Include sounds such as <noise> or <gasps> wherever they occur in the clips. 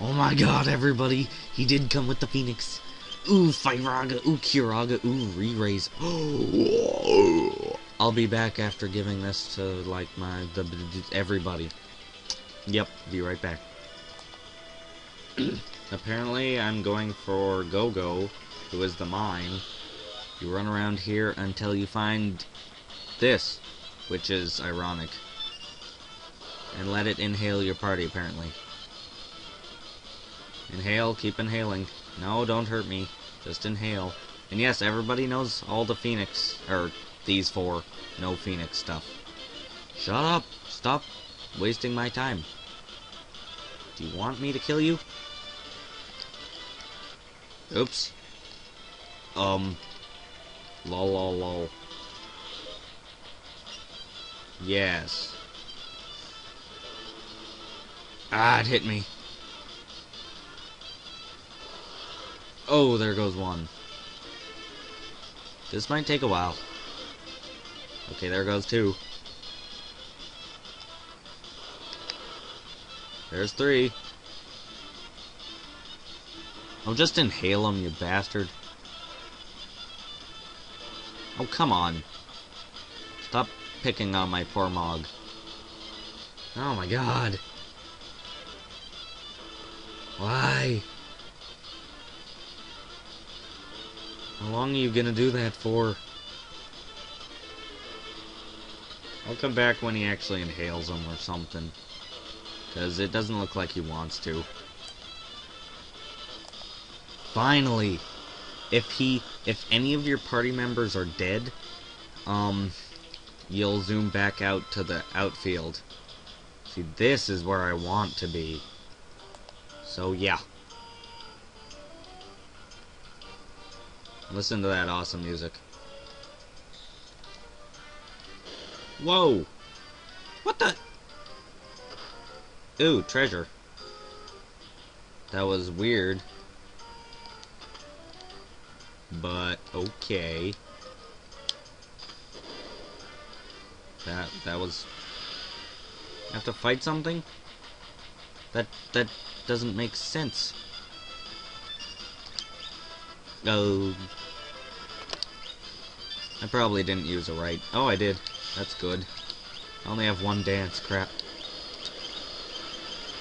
Oh my god, everybody. He did come with the Phoenix. Ooh, Firaga. Ooh, Curaga. Ooh, re-raise. <gasps> I'll be back after giving this to, like, my... The, everybody. Yep, be right back. <clears throat> Apparently, I'm going for Go-Go, who is the mine. You run around here until you find this, which is ironic. And let it inhale your party, apparently. Inhale, keep inhaling. No, don't hurt me. Just inhale. And yes, everybody knows all the Phoenix, or these four, no Phoenix stuff. Shut up! Stop wasting my time. Do you want me to kill you? Oops. Um. Lol lol lol. Yes. Ah, it hit me. Oh, there goes one. This might take a while. Okay, there goes two. There's three. Oh, just inhale them, you bastard. Oh, come on. Stop picking on my poor Mog. Oh my god. Why? How long are you gonna do that for? I'll come back when he actually inhales them or something. Because it doesn't look like he wants to. Finally! If he, if any of your party members are dead, um, you'll zoom back out to the outfield. See, this is where I want to be. So, yeah. Listen to that awesome music. Whoa! What the? Ooh, treasure. That was weird. But, okay. That, that was... Have to fight something? That, that doesn't make sense. Oh. I probably didn't use a right. Oh, I did. That's good. I only have one dance. Crap.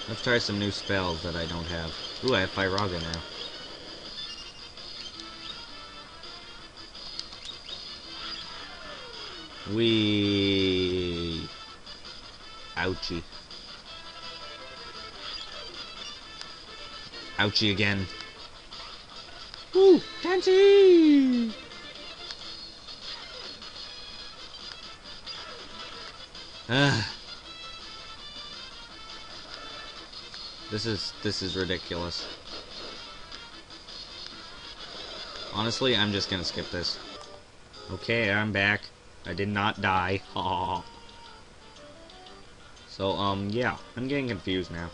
Let's try some new spells that I don't have. Ooh, I have Firaga now. We. Ouchie. Ouchie again. Woo! Dancing! Ah. This is this is ridiculous. Honestly, I'm just gonna skip this. Okay, I'm back. I did not die. <laughs> So, um, yeah. I'm getting confused now.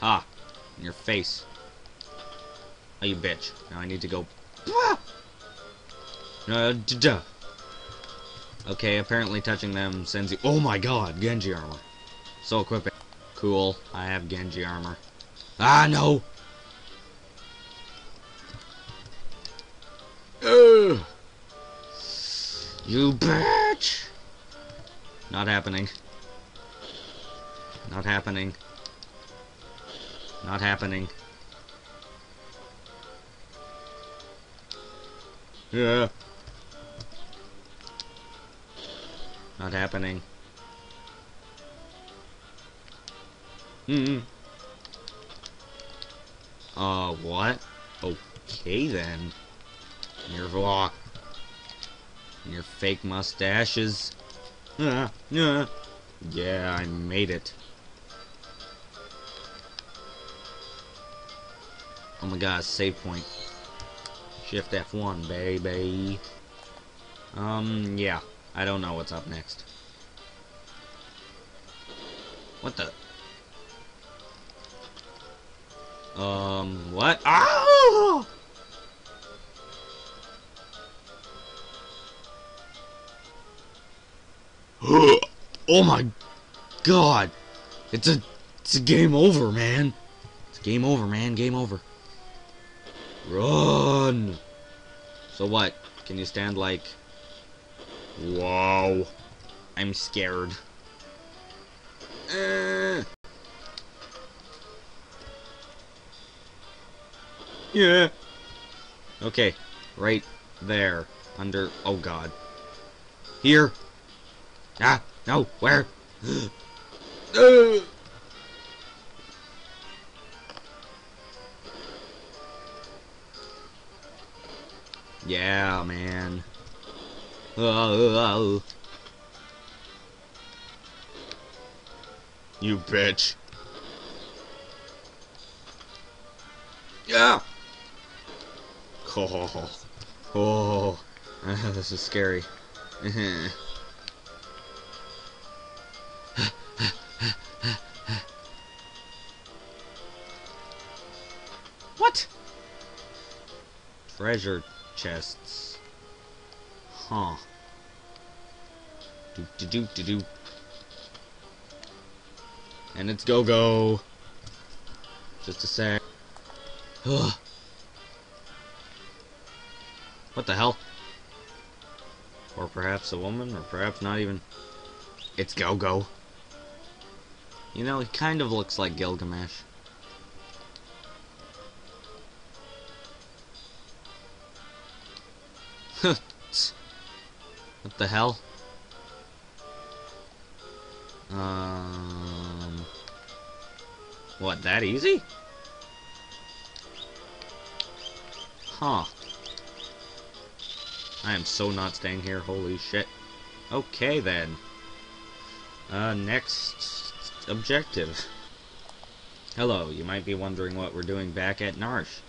Ha! In your face. Oh, you bitch. Now I need to go. Okay, apparently touching them sends you. Oh my god, Genji armor. So equip it. Cool, I have Genji armor. Ah, no! Ugh. You bitch! Not happening. Not happening. Not happening. Yeah. Not happening. Hmm. -mm. Uh, what? Okay then. Your vlog. Your fake mustaches. Yeah, yeah. Yeah, I made it. Oh my god, save point. Shift F1, baby. Um, yeah. I don't know what's up next. What the? Um, what? Ah! <gasps> Oh my god! It's a it's a game over, man. It's game over, man. Game over. Run. So what? Can you stand like? Wow. I'm scared. Uh. Yeah. Okay, right there, under. Oh God. Here. Ah, no, where? <gasps> uh. Yeah, man. Oh, You bitch. Yeah. Oh, oh, oh. oh. <laughs> this is scary. <laughs> what? Treasure chests. Huh. Do do do do do. And it's go go. Just a sec. Ugh. What the hell? Or perhaps a woman, or perhaps not even. It's Go Go. You know, he kind of looks like Gilgamesh. The hell? Um. What, that easy? Huh. I am so not staying here, holy shit. Okay then. Uh, next objective. Hello, you might be wondering what we're doing back at Narshe.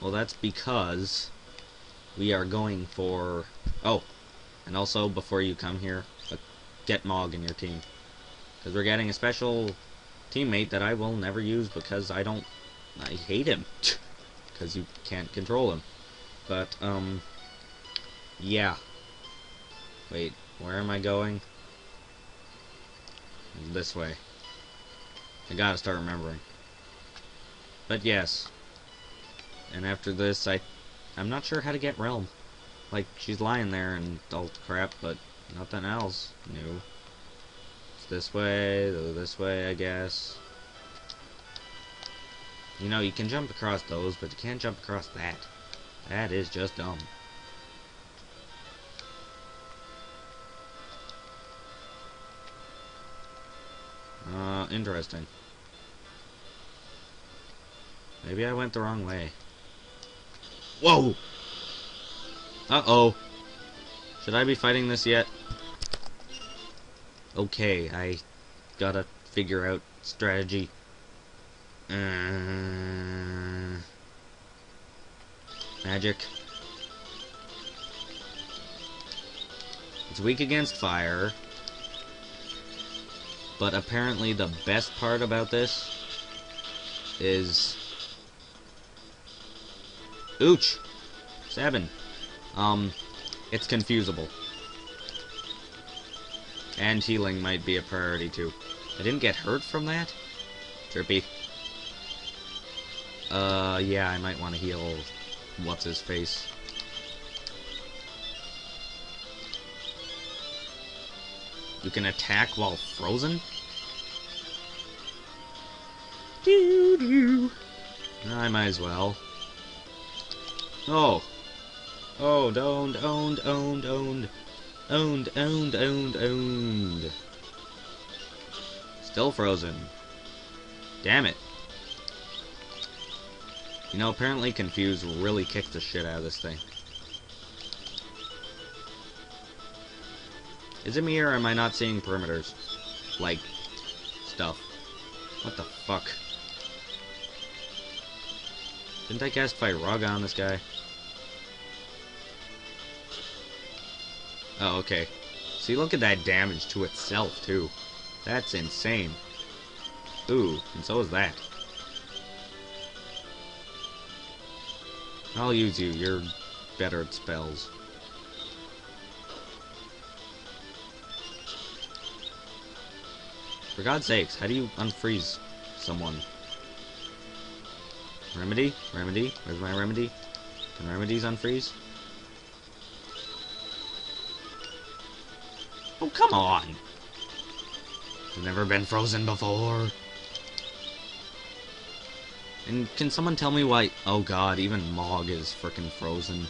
Well, that's because we are going for... Oh, and also, before you come here, get Mog in your team. Because we're getting a special teammate that I will never use because I don't... I hate him. <laughs> Because you can't control him. But, um... Yeah. Wait, where am I going? This way. I gotta start remembering. But yes. And after this, I... I'm not sure how to get Relm. Like, she's lying there and all crap, but nothing else new. It's this way, this way, I guess. You know, you can jump across those, but you can't jump across that. That is just dumb. Uh, interesting. Maybe I went the wrong way. Whoa! Uh-oh. Should I be fighting this yet? Okay, I gotta figure out strategy. Uh, magic. It's weak against fire. But apparently the best part about this is... Ooch! Seven. Um, it's confusable. And healing might be a priority too. I didn't get hurt from that? Trippy. Uh, yeah, I might want to heal what's-his-face. You can attack while frozen? Doo -doo. I might as well. Oh. Oh, owned, owned, owned, owned. Owned, owned, owned, owned. Still frozen. Damn it. You know, apparently Confuse really kicked the shit out of this thing. Is it me or am I not seeing perimeters? Like, stuff. What the fuck? Didn't I cast Firaga on this guy? Oh, okay. See, look at that damage to itself, too. That's insane. Ooh, and so is that. I'll use you. You're better at spells. For God's sakes, how do you unfreeze someone? Remedy? Remedy? Where's my remedy? Can remedies unfreeze? Oh, come on! I've never been frozen before. And can someone tell me why... Oh god, even Mog is freaking frozen.